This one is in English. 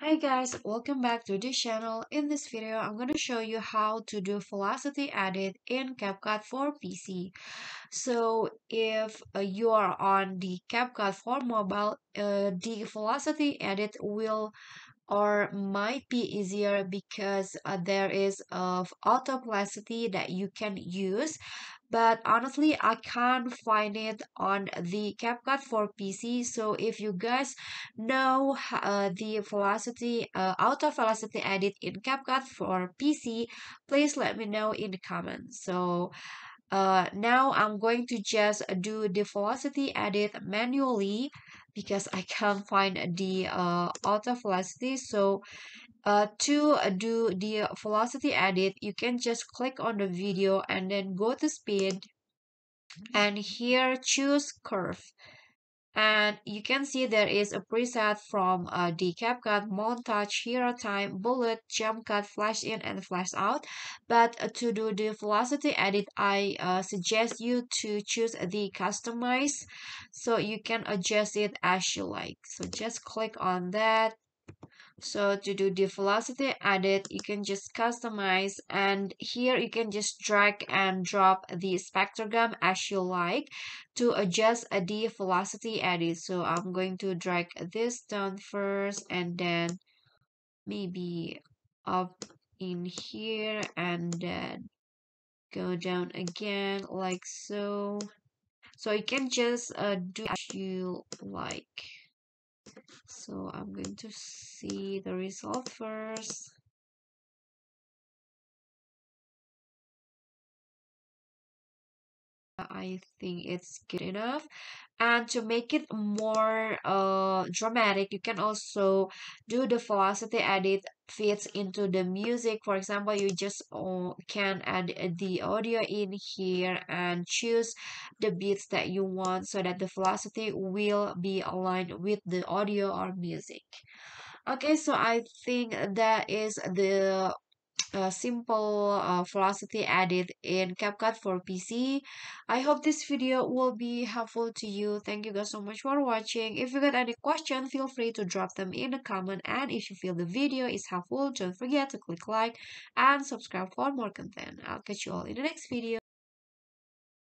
Hi guys, welcome back to this channel. In this video, I'm going to show you how to do velocity edit in CapCut for PC. So if uh, you are on the CapCut for mobile, uh, the velocity edit will or might be easier because uh, there is of auto velocity that you can use but honestly I can't find it on the CapCut for PC so if you guys know uh, the velocity uh, auto velocity edit in CapCut for PC please let me know in the comments. So uh, now I'm going to just do the velocity edit manually because I can't find the uh, auto velocity. So uh, to uh, do the velocity edit you can just click on the video and then go to speed. And here choose curve. And you can see there is a preset from uh, the CapCut montage hero time bullet jump cut flash in and flash out. But uh, to do the velocity edit I uh, suggest you to choose the customize. So you can adjust it as you like. So just click on that so to do the velocity edit, you can just customize and here you can just drag and drop the spectrogram as you like to adjust the velocity edit. So I'm going to drag this down first and then maybe up in here and then go down again like so. So you can just uh, do as you like. So I'm going to see the result first. I think it's good enough. And to make it more uh, dramatic, you can also do the velocity edit fits into the music. For example, you just uh, can add the audio in here and choose the beats that you want so that the velocity will be aligned with the audio or music. Okay, so I think that is the uh, simple uh, velocity edit in CapCut for PC. I hope this video will be helpful to you. Thank you guys so much for watching. If you got any question, feel free to drop them in the comment. And if you feel the video is helpful, don't forget to click like and subscribe for more content. I'll catch you all in the next video.